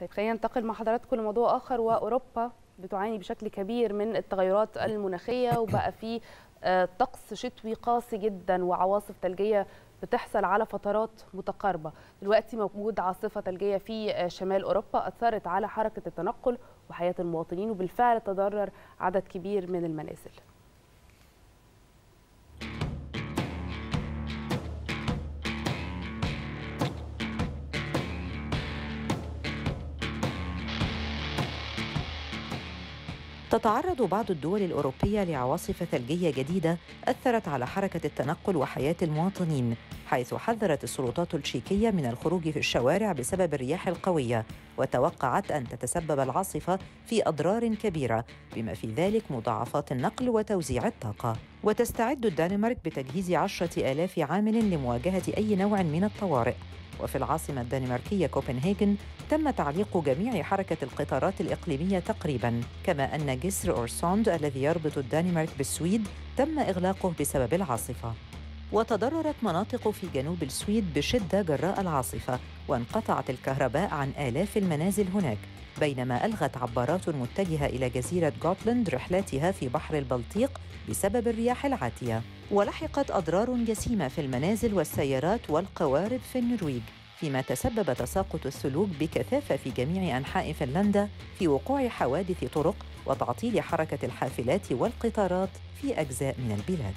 طيب خلينا ننتقل مع حضراتكم لموضوع آخر وأوروبا بتعاني بشكل كبير من التغيرات المناخية وبقى في طقس شتوي قاسي جدا وعواصف ثلجيه بتحصل على فترات متقاربة. دلوقتي موجود عاصفة ثلجيه في شمال أوروبا أثرت على حركة التنقل وحياة المواطنين وبالفعل تضرر عدد كبير من المنازل. تتعرض بعض الدول الأوروبية لعواصف ثلجية جديدة أثرت على حركة التنقل وحياة المواطنين حيث حذرت السلطات التشيكية من الخروج في الشوارع بسبب الرياح القوية وتوقعت أن تتسبب العاصفة في أضرار كبيرة بما في ذلك مضاعفات النقل وتوزيع الطاقة. وتستعد الدنمارك بتجهيز عشرة آلاف عامل لمواجهة أي نوع من الطوارئ. وفي العاصمة الدنماركية كوبنهاجن تم تعليق جميع حركة القطارات الإقليمية تقريباً. كما أن جسر أورسوند الذي يربط الدنمارك بالسويد تم إغلاقه بسبب العاصفة. وتضررت مناطق في جنوب السويد بشدة جراء العاصفة وانقطعت الكهرباء عن آلاف المنازل هناك بينما ألغت عبارات متجهة إلى جزيرة غوتلاند رحلاتها في بحر البلطيق بسبب الرياح العاتية. ولحقت أضرار جسيمة في المنازل والسيارات والقوارب في النرويج فيما تسبب تساقط الثلوج بكثافة في جميع أنحاء فنلندا في وقوع حوادث طرق وتعطيل حركة الحافلات والقطارات في أجزاء من البلاد.